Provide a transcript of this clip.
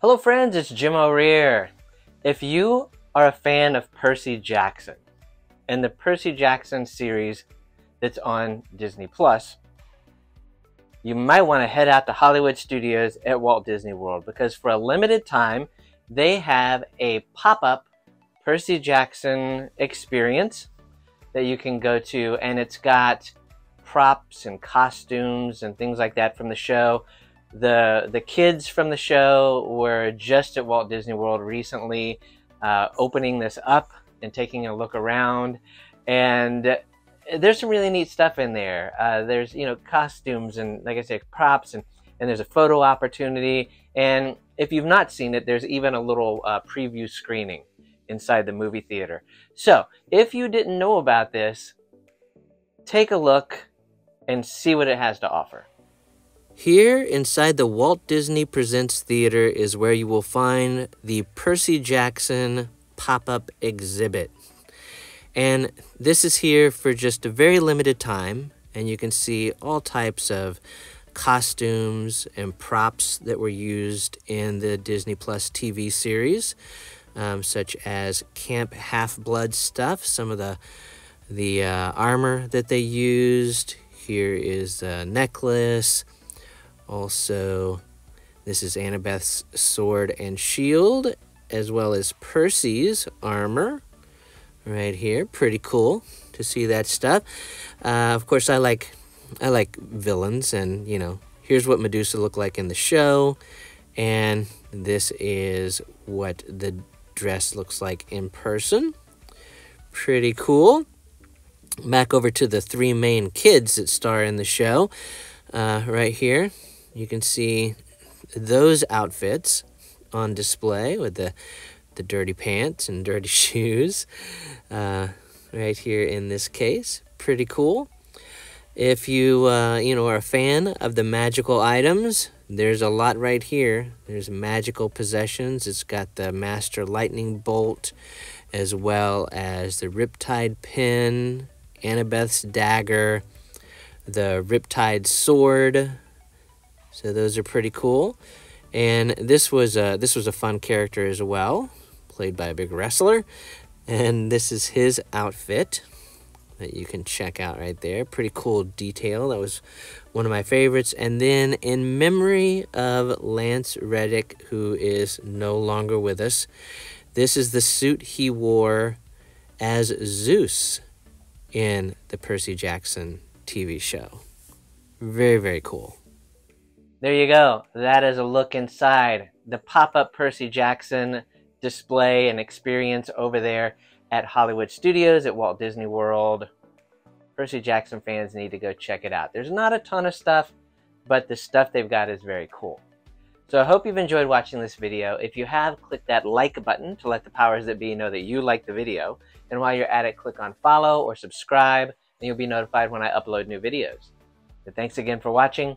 Hello, friends, it's Jim O'Rear. If you are a fan of Percy Jackson and the Percy Jackson series that's on Disney Plus, you might want to head out to Hollywood Studios at Walt Disney World because for a limited time, they have a pop up Percy Jackson experience that you can go to, and it's got props and costumes and things like that from the show the the kids from the show were just at Walt Disney World recently, uh, opening this up and taking a look around, and there's some really neat stuff in there. Uh, there's you know costumes and like I said props and and there's a photo opportunity. And if you've not seen it, there's even a little uh, preview screening inside the movie theater. So if you didn't know about this, take a look and see what it has to offer. Here, inside the Walt Disney Presents Theater, is where you will find the Percy Jackson pop up exhibit. And this is here for just a very limited time, and you can see all types of costumes and props that were used in the Disney Plus TV series, um, such as Camp Half Blood stuff, some of the the uh, armor that they used. Here is a necklace also, this is Annabeth's sword and shield, as well as Percy's armor right here. Pretty cool to see that stuff. Uh, of course, I like I like villains, and you know, here's what Medusa looked like in the show, and this is what the dress looks like in person. Pretty cool. Back over to the three main kids that star in the show, uh, right here you can see those outfits on display with the the dirty pants and dirty shoes uh, right here in this case. Pretty cool. If you uh, you know are a fan of the magical items there's a lot right here. There's magical possessions. It's got the master lightning bolt as well as the riptide pin annabeth's dagger the riptide sword so those are pretty cool. And this was a, this was a fun character as well, played by a big wrestler. And this is his outfit that you can check out right there. Pretty cool detail. That was one of my favorites. And then in memory of Lance Reddick, who is no longer with us, this is the suit he wore as Zeus in the Percy Jackson TV show. Very, very cool. There you go. That is a look inside the pop up Percy Jackson display and experience over there at Hollywood Studios at Walt Disney World. Percy Jackson fans need to go check it out. There's not a ton of stuff, but the stuff they've got is very cool. So I hope you've enjoyed watching this video. If you have, click that like button to let the powers that be know that you like the video. And while you're at it, click on follow or subscribe, and you'll be notified when I upload new videos. Thanks again for watching